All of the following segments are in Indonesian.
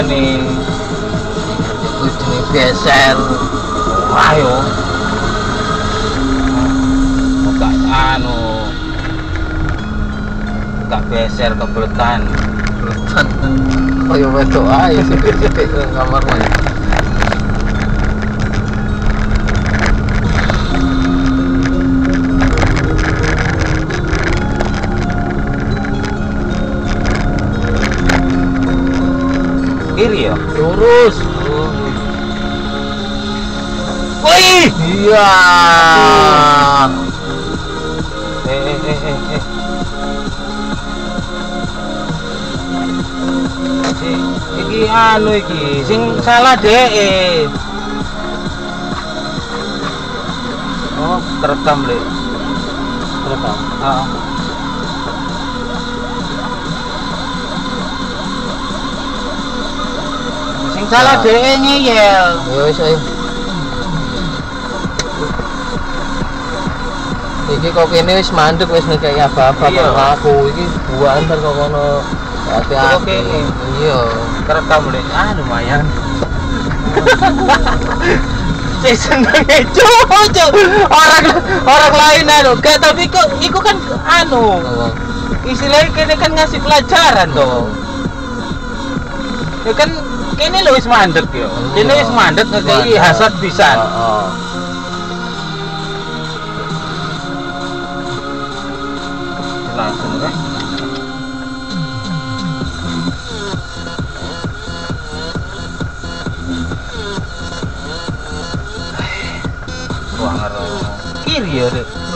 nih Ujungnya geser. Ayo. Buka anu. Buka geser kebeletan. Letan ya wedok aja. sih kamar kiri ya? Lurus. Wih Iya. Eh eh eh eh eh. Si, iki anu iki sing salah deh oh terekam deh Rekam ah salah deh ngeyel. Ya wis ayo. Iki kok kene wis mandek wis ngekeki apa-apa Iya. aku iki buan ntar kok kono hati-hati. Iya. terekam deh ah lumayan. Cek seneng cucu orang orang lain anu. Gak tapi kok iku kan anu. Istilahnya kene kan ngasih pelajaran toh. Ya kan kene lo wis mandek yo. Kene wis mandek Mandek. hasad pisan. Heeh. langsung kan Wah ngero kiri ya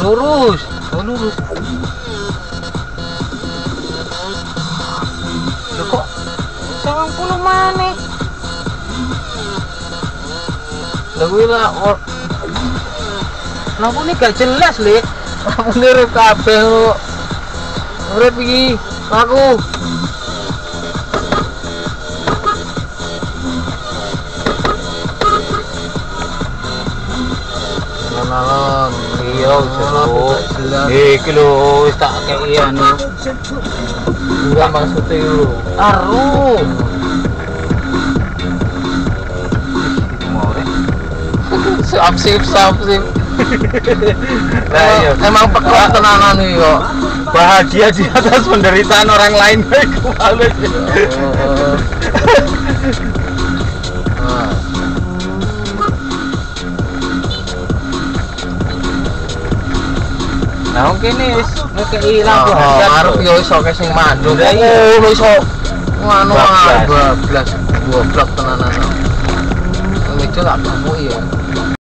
lurus. Oh lurus. Loh kok 90 mana Lah or lampu ini gak jelas lek aku nirip kabeh kok. Urip iki aku. Alon-alon. iya Lampu gak jelas. iki lho wis tak kei anu Enggak maksudnya itu. aru Siap sip siap sip. Lah, iya. Emang pekok tenanan iki kok. bahagia di atas penderitaan orang lain iku males Oh. Nah, nah mungkin nih wis ngekei lampu oh, arep lho. yo iso ke sing mandul. Lah, iya. Oh, iso ngono Bablas. bablas. Goblok tenanan. Itu kamu ya.